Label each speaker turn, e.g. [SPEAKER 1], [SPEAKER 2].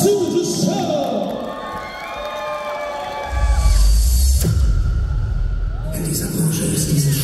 [SPEAKER 1] to the show.
[SPEAKER 2] In dieser Branche ist dieses